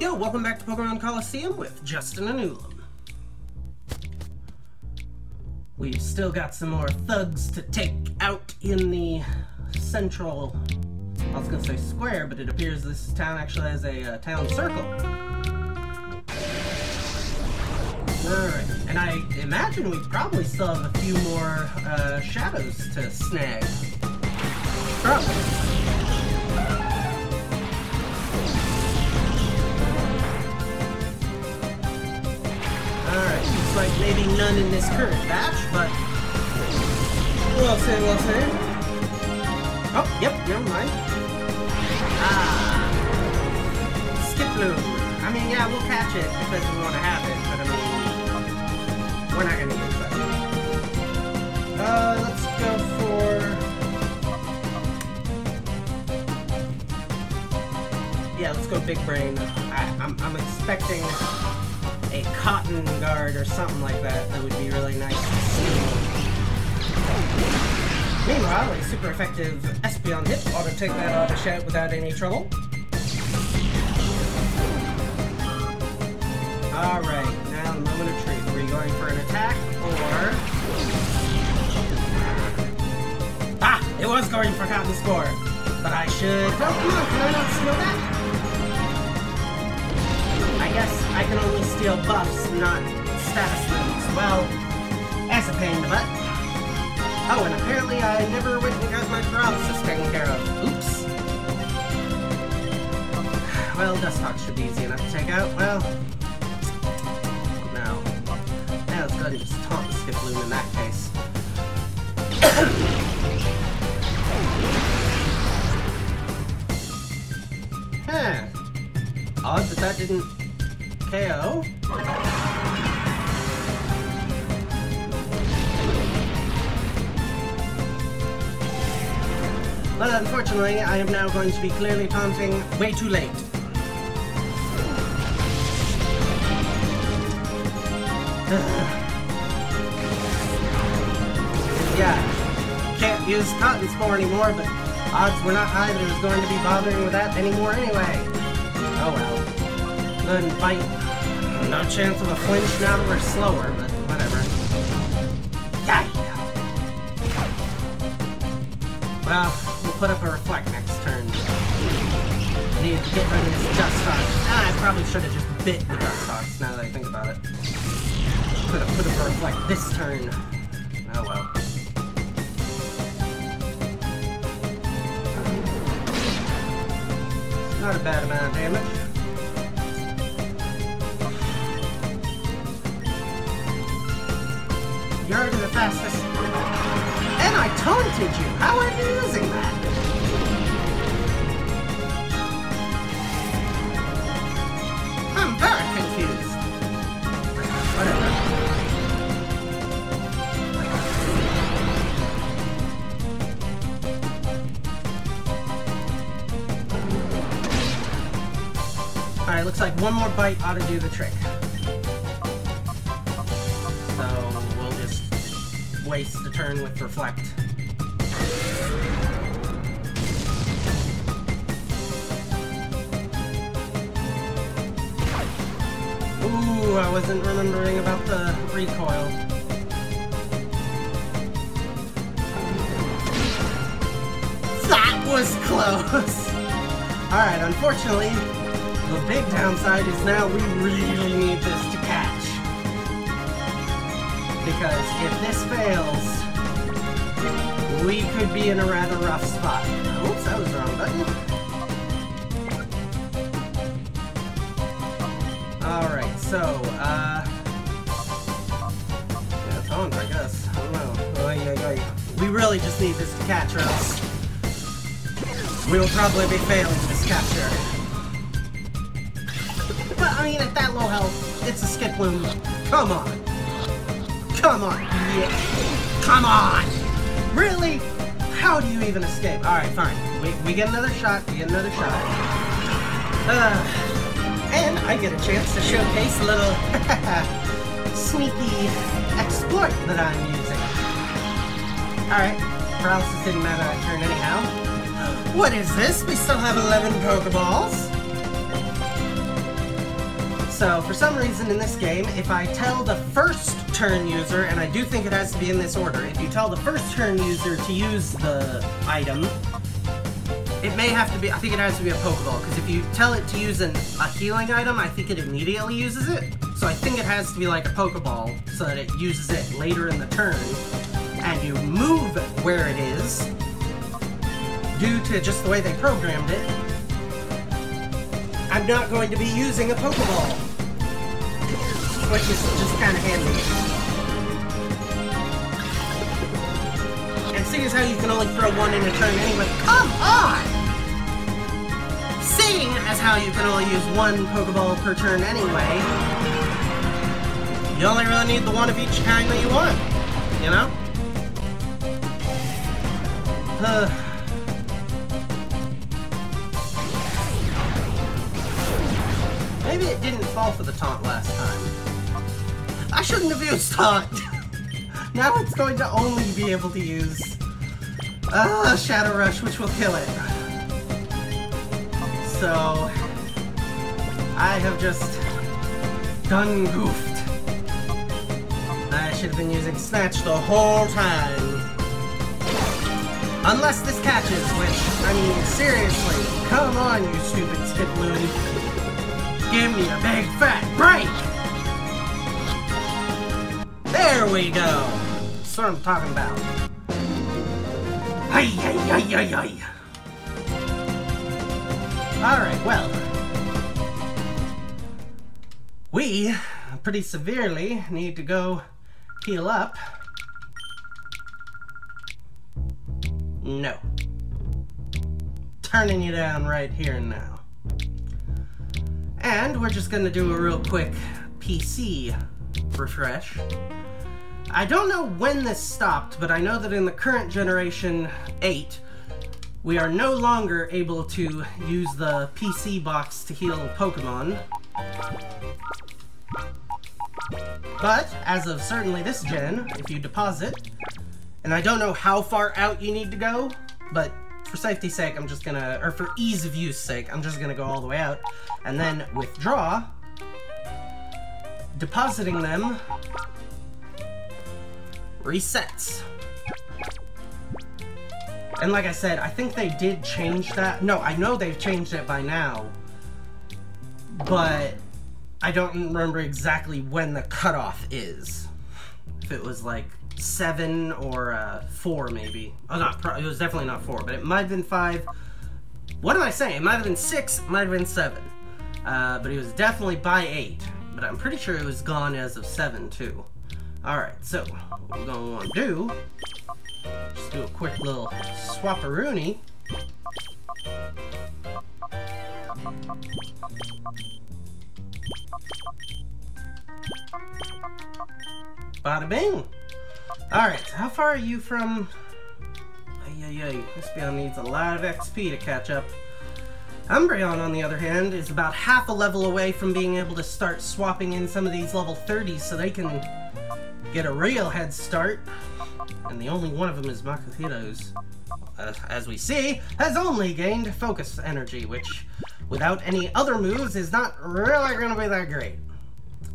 Yo, welcome back to Pokemon Colosseum with Justin Enulam. We've still got some more thugs to take out in the central, I was gonna say square, but it appears this town actually has a uh, town circle. Alright, and I imagine we probably still have a few more uh, shadows to snag. Probably. Like maybe none in this current batch, but we'll see, we'll see. Oh, yep, never mind. Ah. Skiploom. I mean, yeah, we'll catch it because we want to have it, but I mean, we're not going to use that. Uh, let's go for... Yeah, let's go Big Brain. I, I'm, I'm expecting a cotton guard or something like that that would be really nice to see. Meanwhile, a super effective Espeon hit ought to take that auto shout without any trouble. Alright, now the moment of truth. Are you going for an attack or... Ah! It was going for Cotton Spore! But I should... Oh, come on, can I not steal that? I guess I can only steal buffs, not status moves. Well, that's a pain in the butt. Oh, and apparently I never went and got my paralysis taken care of. Oops. Well, Dustox should be easy enough to take out. Well, no. Now let's go and just taunt the Skiploom in that case. huh. Odd that that didn't KO. But unfortunately, I am now going to be clearly taunting way too late. yeah, can't use Cotton Spore anymore, but odds were not high that it was going to be bothering with that anymore anyway. Oh well. Bite. No chance of a flinch now that we're slower, but whatever. Yeah. Well, we'll put up a reflect next turn. I Need to get rid of this Dustox. Ah, I probably should have just bit the Dustox now that I think about it. Could have put up a reflect this turn. Oh well. Not a bad amount of damage. You're the fastest. And I taunted you! How are you using that? I'm very confused. Whatever. Alright, looks like one more bite ought to do the trick. Waste turn with Reflect. Ooh, I wasn't remembering about the recoil. That was close! Alright, unfortunately, the big downside is now we really need this to. Because if this fails, we could be in a rather rough spot. Oops, that was the wrong button. Alright, so, uh... Yeah, taunt, I guess. I don't know. Oy, oy, oy. We really just need this to catch, else we will probably be failing this capture. But, I mean, at that low health, it's a Skiploom. Come on. Come on. Yeah. Come on. Really? How do you even escape? Alright, fine. We, we get another shot. We get another shot. Uh, and I get a chance to showcase a little sneaky exploit that I'm using. Alright, paralysis didn't matter that turn anyhow. What is this? We still have 11 Pokeballs. So for some reason in this game, if I tell the first turn user, and I do think it has to be in this order, if you tell the first turn user to use the item, it may have to be, I think it has to be a Pokeball, because if you tell it to use an, a healing item, I think it immediately uses it. So I think it has to be like a Pokeball, so that it uses it later in the turn, and you move where it is, due to just the way they programmed it, I'm not going to be using a Pokeball. Which is just kind of handy. As how you can only throw one in a turn anyway, come on! Seeing as how you can only use one Pokeball per turn anyway, you only really need the one of each kind that you want, you know? Uh, Maybe it didn't fall for the taunt last time. I shouldn't have used taunt! now it's going to only be able to use uh, Shadow Rush, which will kill it. So, I have just done goofed. I should have been using Snatch the whole time. Unless this catches, which, I mean, seriously, come on, you stupid Skiploom. Give me a big fat break! There we go! That's what I'm talking about. Hey, hey, hey, hey, hey! Alright, well. We pretty severely need to go heal up. No. Turning you down right here and now. And we're just gonna do a real quick PC refresh. I don't know when this stopped, but I know that in the current generation 8, we are no longer able to use the PC box to heal Pokemon. But, as of certainly this gen, if you deposit, and I don't know how far out you need to go, but for safety's sake, I'm just gonna, or for ease of use sake, I'm just gonna go all the way out, and then withdraw, depositing them resets. And like I said, I think they did change that. No, I know they've changed it by now, but I don't remember exactly when the cutoff is. If it was like seven or uh, four, maybe. Oh, not it was definitely not four, but it might have been five. What am I saying? It might have been six, might have been seven. Uh, but it was definitely by eight. But I'm pretty sure it was gone as of seven, too. Alright, so what we're want to do, just do a quick little swapperoonie. Bada bing! Alright, how far are you from... Ay, ay, ay. Espeon needs a lot of XP to catch up. Umbreon, on the other hand, is about half a level away from being able to start swapping in some of these level 30s so they can get a real head start. And the only one of them is Makuhita's. Uh, as we see, has only gained focus energy, which, without any other moves, is not really going to be that great.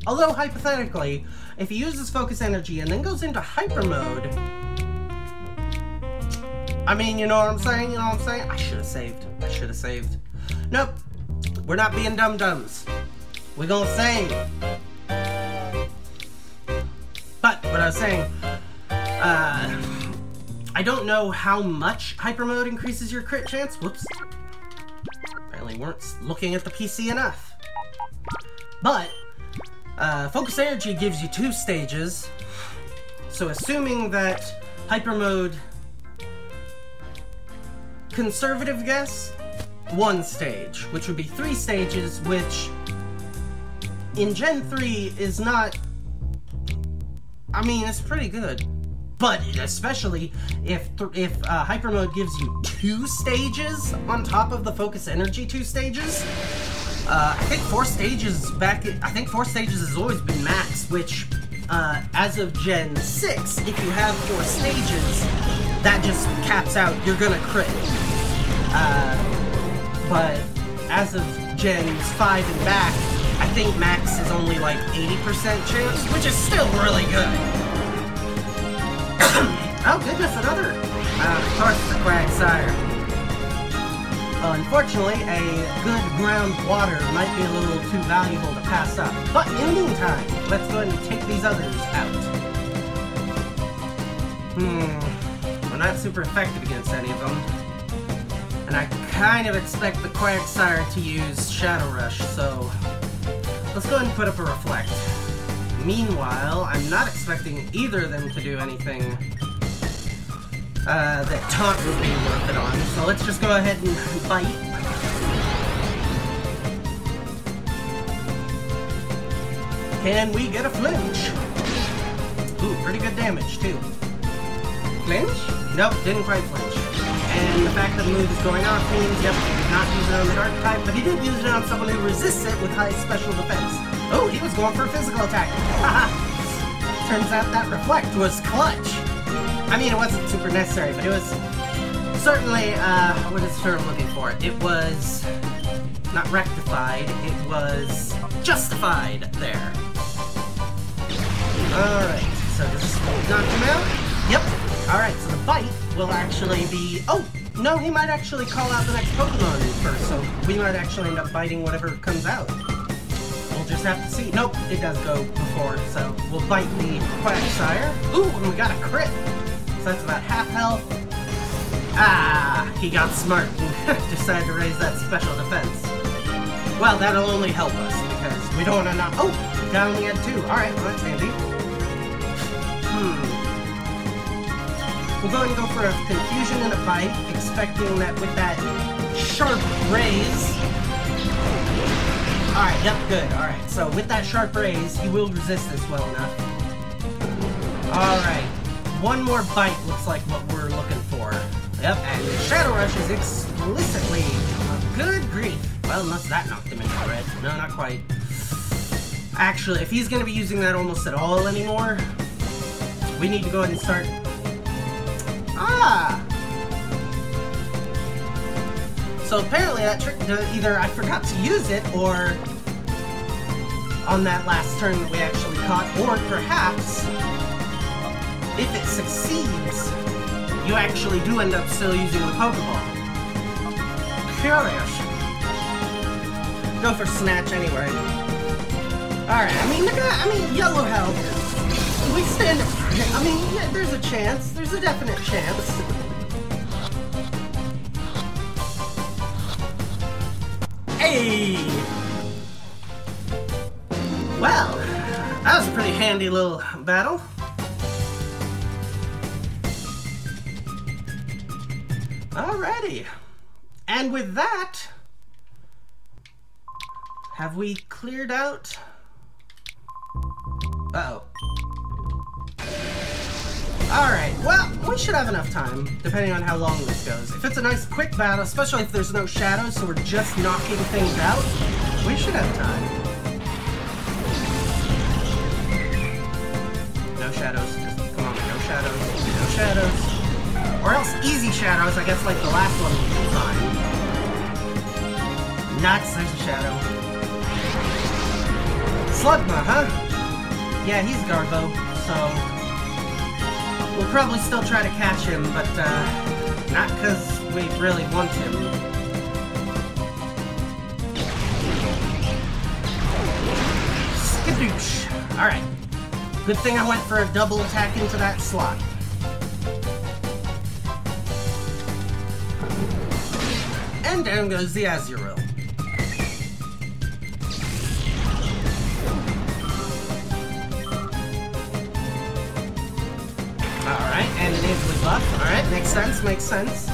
Although, hypothetically, if he uses focus energy and then goes into hyper mode, I mean, you know what I'm saying? You know what I'm saying? I should have saved. I should have saved. Nope. We're not being dum-dums. We're gonna save. But, I was saying, uh, I don't know how much hyper mode increases your crit chance. Whoops. Apparently weren't looking at the PC enough. But, uh, focus energy gives you two stages. So assuming that hyper mode conservative guess, one stage, which would be three stages, which in Gen 3 is not. I mean, it's pretty good. But especially if if uh, hyper mode gives you two stages on top of the focus energy two stages, uh, I think four stages back. I think four stages has always been max. Which, uh, as of Gen six, if you have four stages, that just caps out. You're gonna crit. Uh, but as of Gens five and back, I think max is only like 80% chance, which is still really good. oh goodness, another! Uh, of course, the Quagsire. unfortunately, a good ground water might be a little too valuable to pass up. But in the meantime, let's go ahead and take these others out. Hmm, we're not super effective against any of them. And I kind of expect the Quagsire to use Shadow Rush, so let's go ahead and put up a Reflect. Meanwhile, I'm not expecting either of them to do anything uh, that Taunt would be worth it on, so let's just go ahead and bite. Can we get a flinch? Ooh, pretty good damage, too. Flinch? Nope, didn't quite flinch. And the fact that the move is going off means, yep, he did not use it on the Dark type, but he did use it on someone who resists it with high special defense. Oh, he was going for a physical attack. Turns out that Reflect was clutch. I mean, it wasn't super necessary, but it was certainly, uh, what is the term looking for? It was not rectified, it was justified there. Alright, so this knock him out? Yep. Alright, so the bite will actually be... Oh! No, he might actually call out the next Pokemon first, so we might actually end up biting whatever comes out. We'll just have to see. Nope, it does go before, so we'll bite the Quagsire. Ooh, and we got a crit! So that's about half health. Ah, he got smart and decided to raise that special defense. Well, that'll only help us, because we don't want to not- Oh! Guy only had two. Alright, well, that's handy. We'll go and go for a confusion and a bite, expecting that with that sharp raise... Alright, yep, good, alright. So with that sharp raise, he will resist this well enough. Alright. One more bite looks like what we're looking for. Yep, and Shadow Rush is explicitly a good grief. Well, unless that knocked him into red. No, not quite. Actually, if he's going to be using that almost at all anymore, we need to go ahead and start Ah! So apparently that trick, either I forgot to use it, or on that last turn that we actually caught, or perhaps, if it succeeds, you actually do end up still using the Pokeball. Curious. Go for Snatch anyway. Alright, I mean, look at that- I mean, Yellow Health we stand I mean, yeah, there's a chance. There's a definite chance. Hey! Well, that was a pretty handy little battle. Alrighty. And with that, have we cleared out? Uh oh Alright, well, we should have enough time, depending on how long this goes. If it's a nice quick battle, especially if there's no shadows, so we're just knocking things out, we should have time. No shadows, just, come on, no shadows, no shadows. Or else easy shadows, I guess like the last one. Nuts, there's a shadow. Slugma, huh? Yeah, he's Garbo, so We'll probably still try to catch him, but uh, not because we really want him. Alright. Good thing I went for a double attack into that slot. And down goes the Azurill. Buff. Alright, makes sense, makes sense.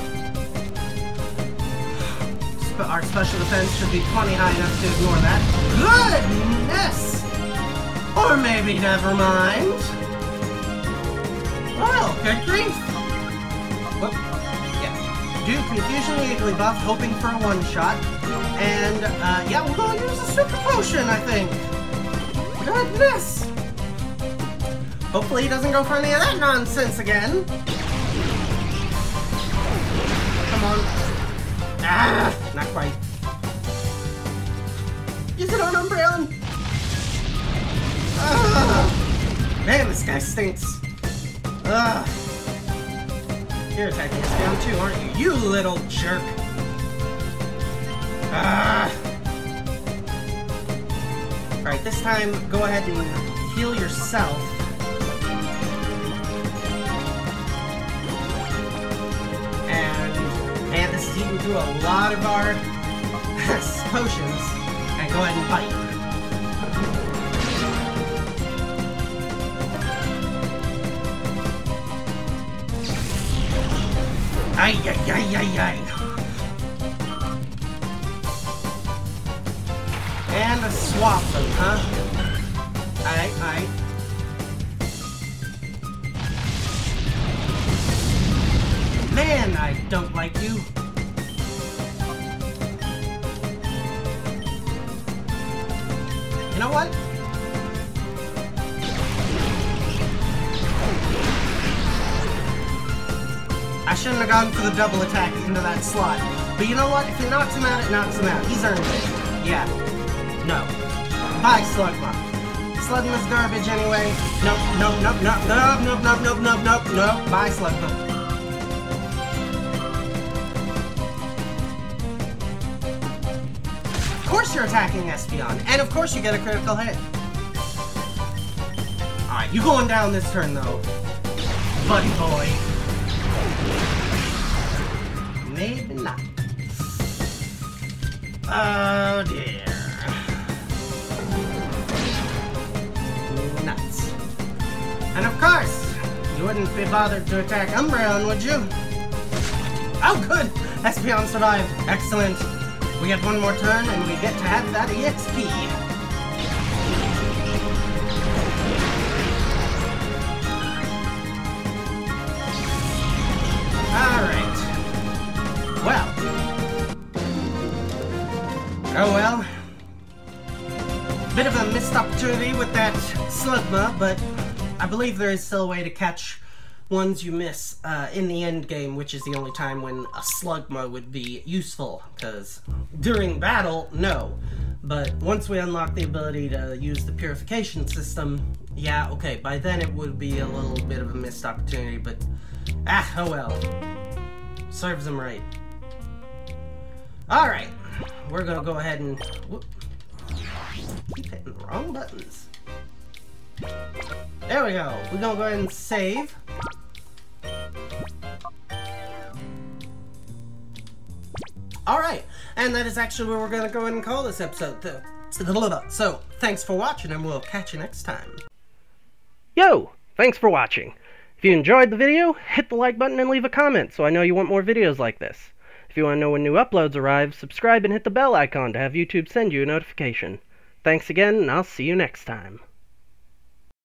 Our special defense should be plenty high enough to ignore that. Goodness! Or maybe never mind. Well, good grief. Whoop. Yeah. Do Confusion Immediately buff, hoping for a one-shot. And, uh, yeah, we're gonna use a Super Potion, I think. Goodness! Hopefully he doesn't go for any of that nonsense again. Come on. Ah, not quite. Use it on Umbreon! Ah, man, this guy stinks. Ah. You're attacking us down too, aren't you? You little jerk! Ah. Alright, this time, go ahead and heal yourself. This through a lot of our potions. And go ahead and bite. Ay, ay, ay, ay, ay. And a swap huh? Alright, alright. Man, I don't like you. Know what? I shouldn't have gone for the double attack into that slot. But you know what? If it knocks him out, it knocks him out. He's earned it. Yeah. No. Bye, Slugma. Slugma's garbage anyway. Nope, nope, nope, nope, nope, nope, nope, nope, nope, nope. Bye, Slugma. Course you're attacking Espeon, and of course you get a critical hit. Alright, you going down this turn though. Buddy boy. Maybe not. Oh dear. Nuts. And of course, you wouldn't be bothered to attack Umbreon, would you? Oh good! Espeon survived. Excellent. We get one more turn and we get to have that EXP. Alright. Well. Oh well. Bit of a missed opportunity with that Slugma, but I believe there is still a way to catch ones you miss uh, in the end game, which is the only time when a Slugma would be useful, because during battle, no. But once we unlock the ability to use the purification system, yeah, okay, by then it would be a little bit of a missed opportunity, but ah, oh well. Serves them right. Alright, we're gonna go ahead and... Whoop, keep hitting the wrong buttons. There we go. We're gonna go ahead and save. Alright, and that is actually where we're gonna go ahead and call this episode. So, thanks for watching, and we'll catch you next time. Yo! Thanks for watching. If you enjoyed the video, hit the like button and leave a comment so I know you want more videos like this. If you want to know when new uploads arrive, subscribe and hit the bell icon to have YouTube send you a notification. Thanks again, and I'll see you next time.